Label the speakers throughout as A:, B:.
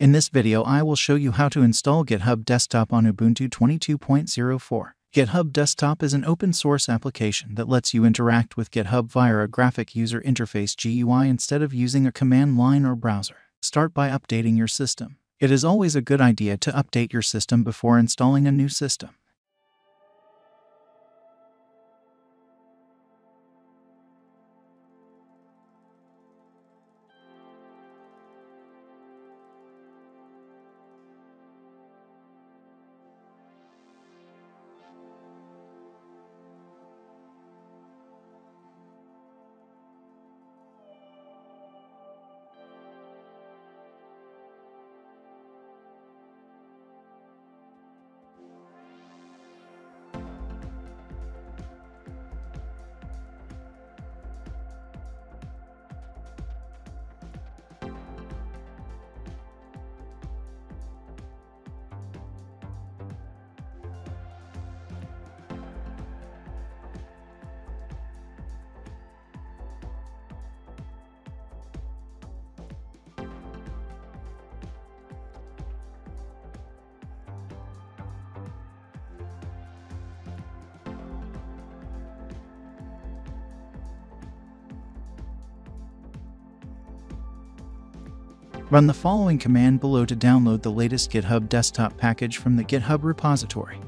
A: In this video I will show you how to install GitHub Desktop on Ubuntu 22.04. GitHub Desktop is an open source application that lets you interact with GitHub via a graphic user interface GUI instead of using a command line or browser. Start by updating your system. It is always a good idea to update your system before installing a new system. Run the following command below to download the latest GitHub desktop package from the GitHub repository.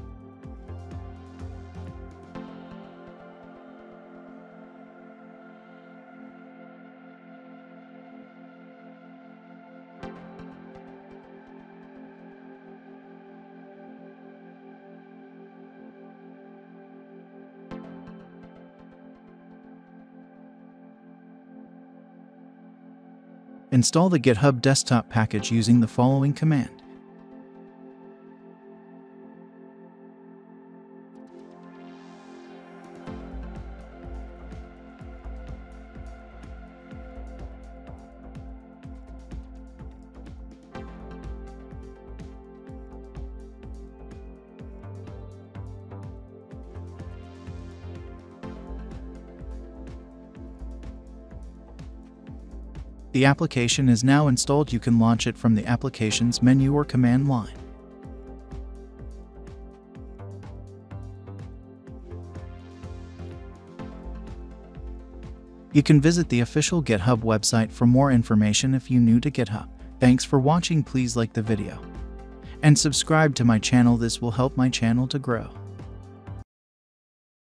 A: Install the GitHub desktop package using the following command. The application is now installed. You can launch it from the Applications menu or command line. You can visit the official GitHub website for more information if you're new to GitHub. Thanks for watching. Please like the video and subscribe to my channel. This will help my channel to grow.